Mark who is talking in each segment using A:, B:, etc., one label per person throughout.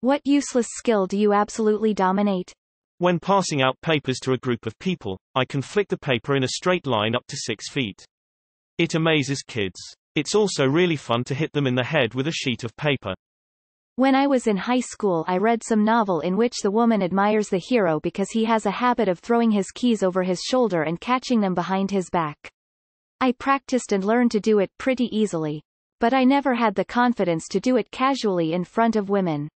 A: What useless skill do you absolutely dominate?
B: When passing out papers to a group of people, I can flick the paper in a straight line up to six feet. It amazes kids. It's also really fun to hit them in the head with a sheet of paper.
A: When I was in high school I read some novel in which the woman admires the hero because he has a habit of throwing his keys over his shoulder and catching them behind his back. I practiced and learned to do it pretty easily. But I never had the confidence to do it casually in front of women.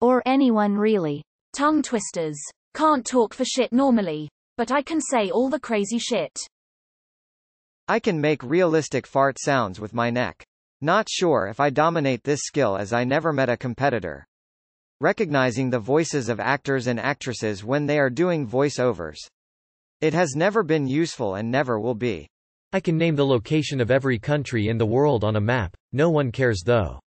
A: Or anyone really.
C: Tongue twisters. Can't talk for shit normally. But I can say all the crazy shit.
D: I can make realistic fart sounds with my neck. Not sure if I dominate this skill as I never met a competitor. Recognizing the voices of actors and actresses when they are doing voiceovers. It has never been useful and never will be.
E: I can name the location of every country in the world on a map, no one cares though.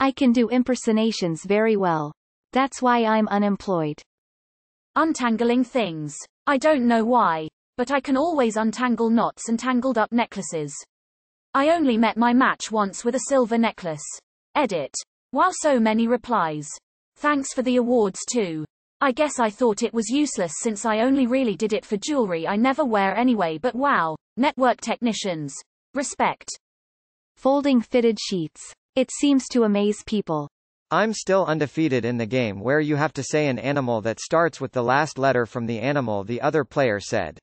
A: I can do impersonations very well. That's why I'm unemployed.
C: Untangling things. I don't know why, but I can always untangle knots and tangled up necklaces. I only met my match once with a silver necklace. Edit. While so many replies. Thanks for the awards too. I guess I thought it was useless since I only really did it for jewelry I never wear anyway but wow. Network technicians. Respect.
A: Folding fitted sheets. It seems to amaze people.
D: I'm still undefeated in the game where you have to say an animal that starts with the last letter from the animal the other player said.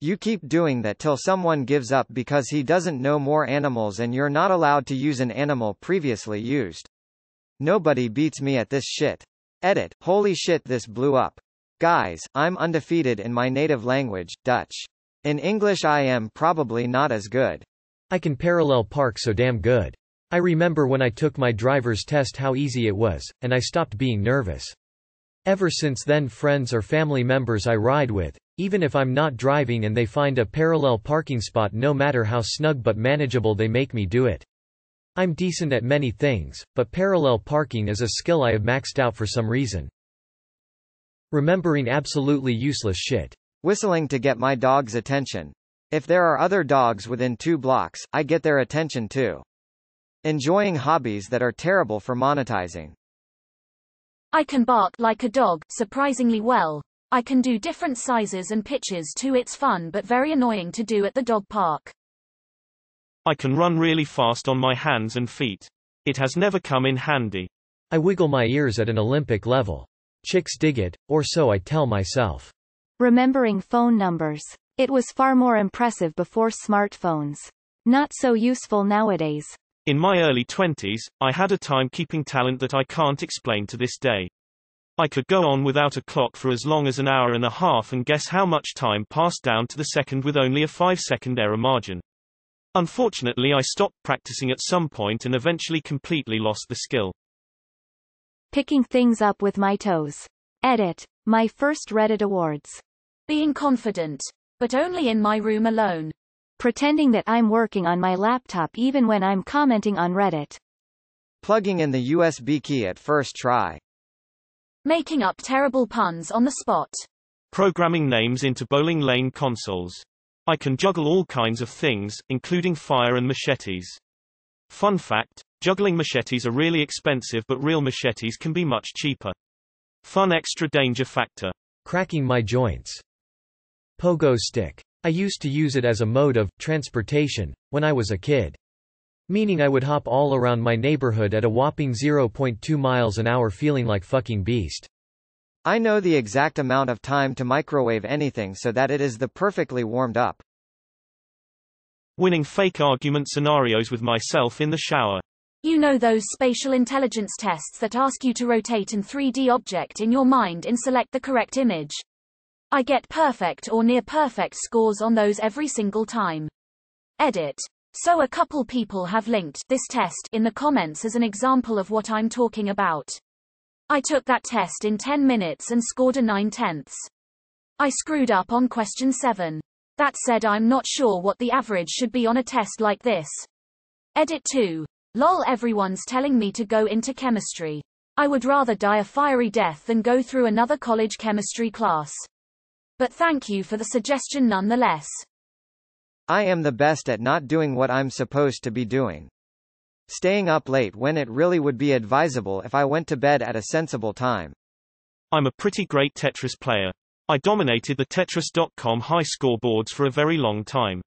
D: You keep doing that till someone gives up because he doesn't know more animals and you're not allowed to use an animal previously used. Nobody beats me at this shit. Edit, holy shit this blew up. Guys, I'm undefeated in my native language, Dutch. In English I am probably not as good.
E: I can parallel park so damn good. I remember when I took my driver's test how easy it was, and I stopped being nervous. Ever since then friends or family members I ride with, even if I'm not driving and they find a parallel parking spot no matter how snug but manageable they make me do it. I'm decent at many things, but parallel parking is a skill I have maxed out for some reason. Remembering absolutely useless shit.
D: Whistling to get my dog's attention. If there are other dogs within two blocks, I get their attention too. Enjoying hobbies that are terrible for monetizing.
C: I can bark like a dog, surprisingly well. I can do different sizes and pitches too it's fun but very annoying to do at the dog park.
B: I can run really fast on my hands and feet. It has never come in handy.
E: I wiggle my ears at an Olympic level. Chicks dig it, or so I tell myself.
A: Remembering phone numbers. It was far more impressive before smartphones. Not so useful nowadays.
B: In my early 20s, I had a time-keeping talent that I can't explain to this day. I could go on without a clock for as long as an hour and a half and guess how much time passed down to the second with only a 5-second error margin. Unfortunately I stopped practicing at some point and eventually completely lost the skill.
A: Picking things up with my toes. Edit. My first Reddit awards.
C: Being confident. But only in my room alone.
A: Pretending that I'm working on my laptop even when I'm commenting on Reddit.
D: Plugging in the USB key at first try.
C: Making up terrible puns on the spot.
B: Programming names into bowling lane consoles. I can juggle all kinds of things, including fire and machetes. Fun fact, juggling machetes are really expensive but real machetes can be much cheaper. Fun extra danger factor.
E: Cracking my joints. Pogo stick. I used to use it as a mode of transportation when I was a kid. Meaning I would hop all around my neighborhood at a whopping 0.2 miles an hour feeling like fucking beast.
D: I know the exact amount of time to microwave anything so that it is the perfectly warmed up.
B: Winning fake argument scenarios with myself in the shower.
C: You know those spatial intelligence tests that ask you to rotate an 3D object in your mind and select the correct image. I get perfect or near perfect scores on those every single time. Edit. So a couple people have linked this test in the comments as an example of what I'm talking about. I took that test in 10 minutes and scored a 9 tenths. I screwed up on question 7. That said I'm not sure what the average should be on a test like this. Edit 2. Lol everyone's telling me to go into chemistry. I would rather die a fiery death than go through another college chemistry class. But thank you for the suggestion nonetheless.
D: I am the best at not doing what I'm supposed to be doing. Staying up late when it really would be advisable if I went to bed at a sensible time.
B: I'm a pretty great Tetris player. I dominated the Tetris.com high scoreboards for a very long time.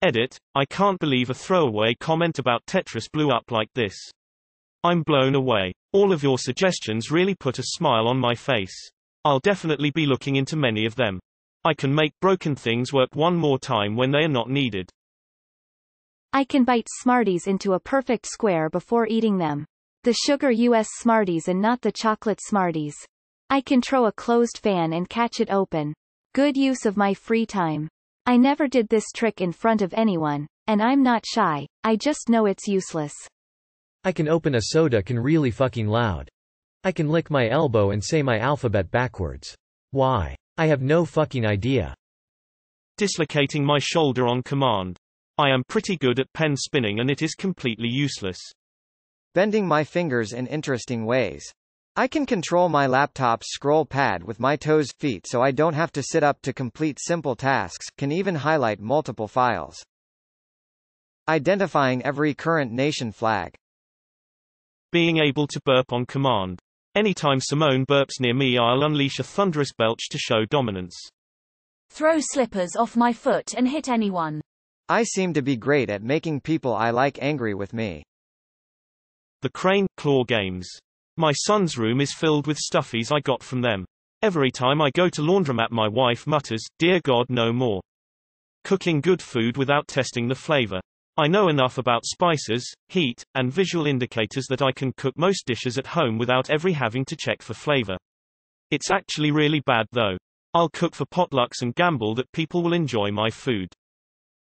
B: Edit, I can't believe a throwaway comment about Tetris blew up like this. I'm blown away. All of your suggestions really put a smile on my face. I'll definitely be looking into many of them. I can make broken things work one more time when they are not needed.
A: I can bite Smarties into a perfect square before eating them. The sugar US Smarties and not the chocolate Smarties. I can throw a closed fan and catch it open. Good use of my free time. I never did this trick in front of anyone, and I'm not shy, I just know it's useless.
E: I can open a soda can really fucking loud. I can lick my elbow and say my alphabet backwards. Why? I have no fucking idea.
B: Dislocating my shoulder on command. I am pretty good at pen spinning and it is completely useless.
D: Bending my fingers in interesting ways. I can control my laptop's scroll pad with my toes feet so I don't have to sit up to complete simple tasks, can even highlight multiple files. Identifying every current nation flag.
B: Being able to burp on command. Anytime someone burps near me I'll unleash a thunderous belch to show dominance.
C: Throw slippers off my foot and hit anyone.
D: I seem to be great at making people I like angry with me.
B: The Crane Claw Games. My son's room is filled with stuffies I got from them. Every time I go to laundromat my wife mutters, dear God no more. Cooking good food without testing the flavor. I know enough about spices, heat, and visual indicators that I can cook most dishes at home without ever having to check for flavor. It's actually really bad though. I'll cook for potlucks and gamble that people will enjoy my food.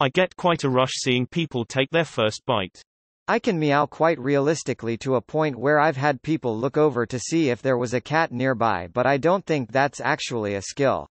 B: I get quite a rush seeing people take their first bite.
D: I can meow quite realistically to a point where I've had people look over to see if there was a cat nearby but I don't think that's actually a skill.